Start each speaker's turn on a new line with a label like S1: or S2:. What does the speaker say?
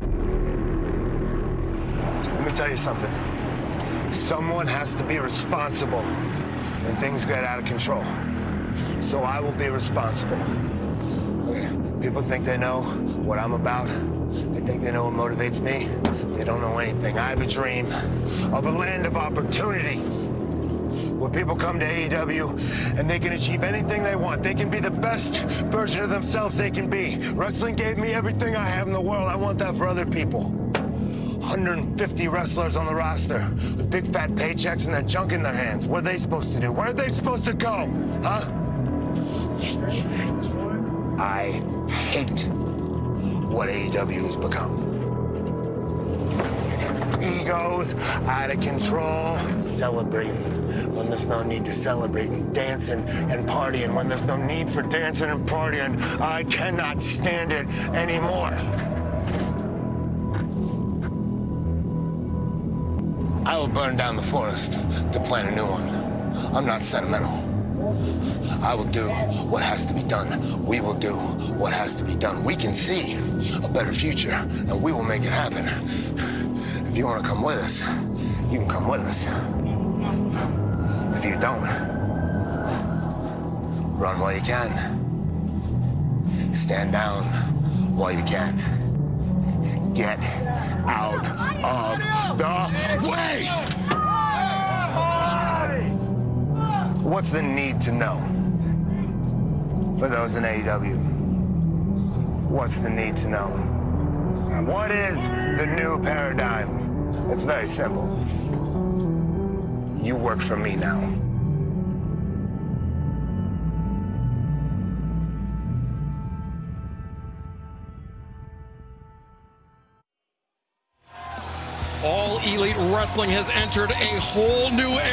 S1: Let me tell you something. Someone has to be responsible when things get out of control. So I will be responsible. People think they know what I'm about. They think they know what motivates me. They don't know anything. I have a dream of a land of opportunity where people come to AEW and they can achieve anything they want. They can be the best version of themselves they can be. Wrestling gave me everything I have in the world. I want that for other people. 150 wrestlers on the roster with big fat paychecks and that junk in their hands. What are they supposed to do? Where are they supposed to go? Huh? I hate what AEW has become. Egos out of control, celebrating when there's no need to celebrate, and dancing and partying when there's no need for dancing and partying. I cannot stand it anymore. I will burn down the forest to plant a new one. I'm not sentimental. I will do what has to be done. We will do what has to be done. We can see a better future, and we will make it happen. If you want to come with us, you can come with us. If you don't, run while you can. Stand down while you can. Get out of the way! What's the need to know? For those in AEW, what's the need to know? What is the new paradigm? It's very simple. You work for me now.
S2: All Elite Wrestling has entered a whole new era.